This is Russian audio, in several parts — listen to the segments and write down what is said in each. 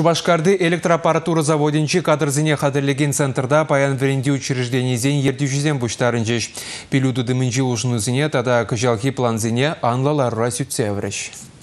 Шубашкарды электроаппаратура заводинчи кадрзине хадырлеген центрда паян зен ердюжизен буштарын жеш. Пилюду дымынчи ушнузине тада кыжалки планзине анлаларра сүтсе Для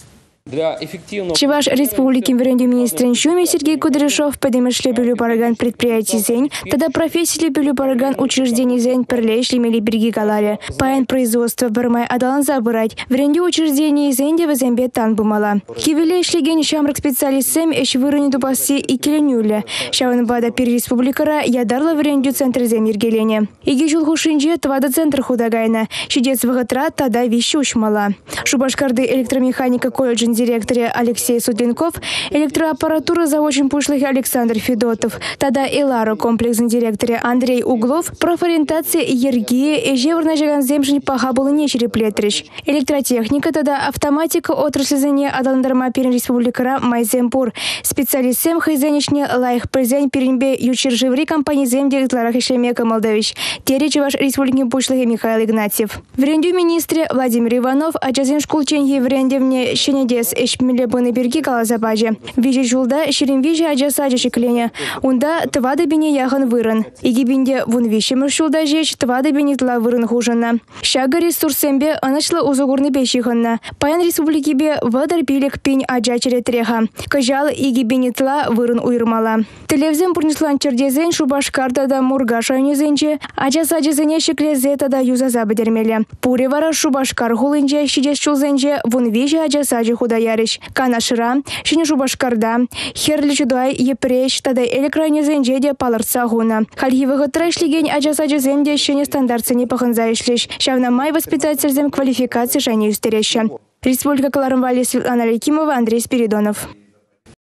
Чеваш Республики Веренде министрин Шуми Сергей Кудряшов подымышле пилю параган предприятий зень, тогда профессии пилю параган учреждений зень перлейшли мели берги галаре. Паян производство бармай адалан забырать. Веренде учреждений зень де вазембе тан бумала. Кивелейшли ген шамрак специалист сэм эш вырыни дубаси и киленюле. Шаван бада пир республикара ядарла веренде центр зем ергелене. Иги жул хушинже твада центр худагайна. Шидец вагатра тада вещи ушмала. Шубашкарды электромеханика колледжин директоре Алексей Суденков, электроаппаратура заводчим пушлых Александр Федотов, тада Элару комплексный директоре Андрей Углов, профориентация Ергия и жеврна жаган земшин паха был не череплетрич. Электротехника тада автоматика отрасли зане адаландарма перен республикара Майземпур. Специалист сем хайзенишне лайх презень перенбе ючер живри компании зем директорах Ишемека Молдович. Теречи ваш республики пушлых Михаил Игнатьев. В министре Владимир Иванов, а жазен шкулчен еврендевне щенедес Эш эшмеле быны берги калазабажы. Вижи жулда ширин вижи ажа сажа шиклене. Унда твада бине яхан вырын. Иги бинде вун вишемір шулда жеч твада бине тла вырын хужына. Шага ресурсембе анышлы узугурны бешихынна. Паян республики бе вадар билек пень ажа черетреха. Кажал иги бине тла вырын уйрмала. Телевзен пурнислан чердезен шубашкарда да мурга шайнезенче, ажа сажезене шеклезе да юза забедермеле. Пуре вара шубашкар хулынче шидес чулзенче вун вижи ажа сажи худа ярыш. Канашыра, шине жубашкарда, херлі чудай епреш, тада элекрайне зенжеде палырца гуна. Хальхивығы трэшлиген ажасаджы земде шине стандартсыне пахынза ишлеш. Шавна май воспитательзем квалификации жане үстереші. Республика Каларымвали Светлана Ликимова, Андрей Спиридонов.